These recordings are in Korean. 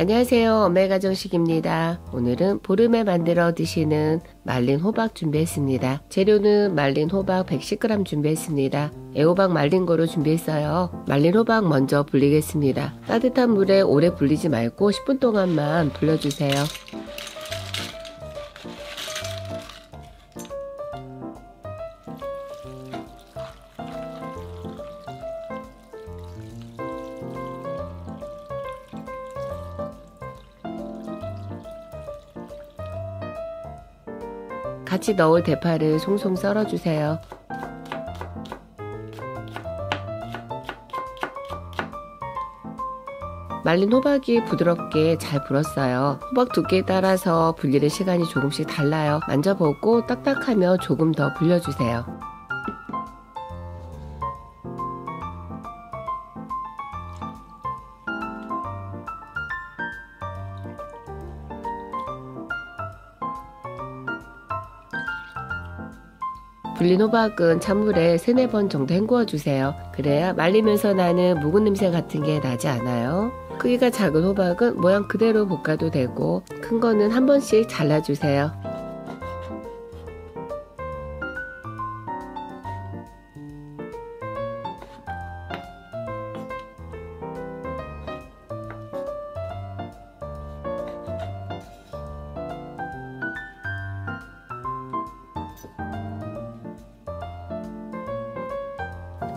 안녕하세요. 오메가 정식입니다. 오늘은 보름에 만들어 드시는 말린 호박 준비했습니다. 재료는 말린 호박 110g 준비했습니다. 애호박 말린 거로 준비했어요. 말린 호박 먼저 불리겠습니다. 따뜻한 물에 오래 불리지 말고 10분 동안만 불려주세요. 같이 넣을 대파를 송송 썰어주세요. 말린 호박이 부드럽게 잘 불었어요. 호박 두께에 따라서 불리는 시간이 조금씩 달라요. 만져보고 딱딱하면 조금 더 불려주세요. 불린 호박은 찬물에 3, 4번 정도 헹구어 주세요. 그래야 말리면서 나는 묵은 냄새 같은 게 나지 않아요. 크기가 작은 호박은 모양 그대로 볶아도 되고 큰 거는 한 번씩 잘라주세요.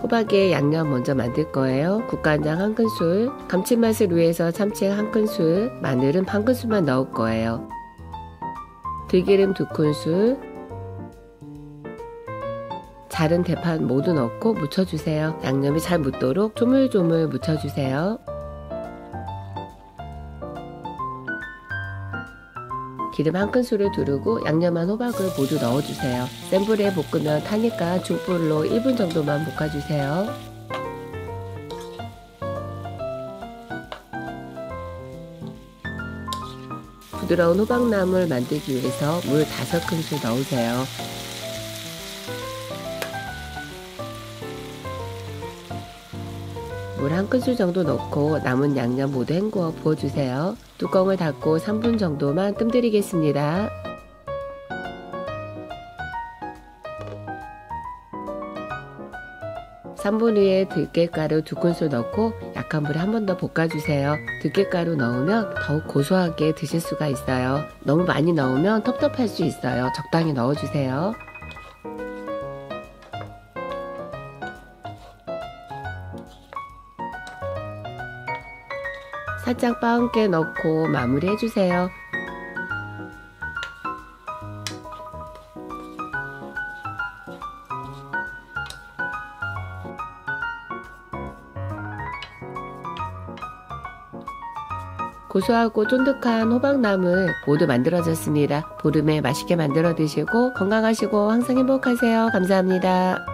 호박에 양념 먼저 만들 거예요. 국간장 한 큰술, 감칠맛을 위해서 참치 한 큰술, 마늘은 반 큰술만 넣을 거예요. 들기름 두 큰술, 자른 대파 모두 넣고 묻혀주세요. 양념이 잘 묻도록 조물조물 묻혀주세요. 기름 한 큰술을 두르고 양념한 호박을 모두 넣어주세요. 센 불에 볶으면 타니까 중불로 1분 정도만 볶아주세요. 부드러운 호박나물 만들기 위해서 물 5큰술 넣으세요. 물 한 큰술 정도 넣고 남은 양념 모두 헹구어 부어주세요. 뚜껑을 닫고 3분 정도만 뜸들이겠습니다. (3분) 후에 들깨가루 두 큰술 넣고 약한 불에 한 번 더 볶아주세요. 들깨가루 넣으면 더욱 고소하게 드실 수가 있어요. 너무 많이 넣으면 텁텁할 수 있어요. 적당히 넣어주세요. 살짝 빠은깨 넣고 마무리 해 주세요. 고소하고 쫀득한 호박나물 모두 만들어졌습니다. 보름에 맛있게 만들어 드시고 건강하시고 항상 행복하세요. 감사합니다.